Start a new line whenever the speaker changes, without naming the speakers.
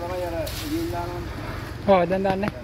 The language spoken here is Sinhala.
තමයි අර ගිහින් දානවා.
ඔව් දැන් දන්නේ